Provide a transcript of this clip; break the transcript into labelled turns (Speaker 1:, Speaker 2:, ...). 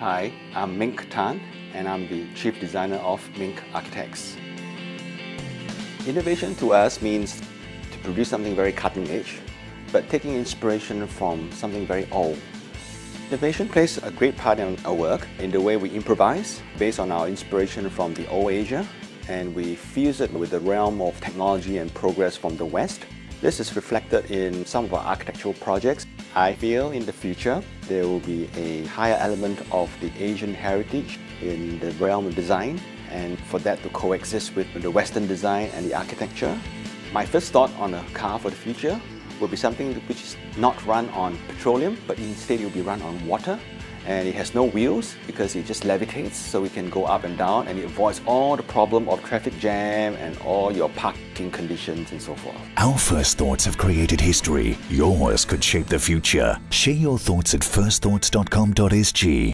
Speaker 1: Hi, I'm Mink Tan, and I'm the Chief Designer of Mink Architects. Innovation to us means to produce something very cutting edge, but taking inspiration from something very old. Innovation plays a great part in our work in the way we improvise based on our inspiration from the old Asia and we fuse it with the realm of technology and progress from the West. This is reflected in some of our architectural projects. I feel in the future there will be a higher element of the Asian heritage in the realm of design and for that to coexist with the Western design and the architecture. My first thought on a car for the future will be something which is not run on petroleum, but instead it will be run on water. And it has no wheels because it just levitates, so it can go up and down and it avoids all the problem of traffic jam and all your parking conditions and so forth.
Speaker 2: Our first thoughts have created history. Yours could shape the future. Share your thoughts at firstthoughts.com.sg.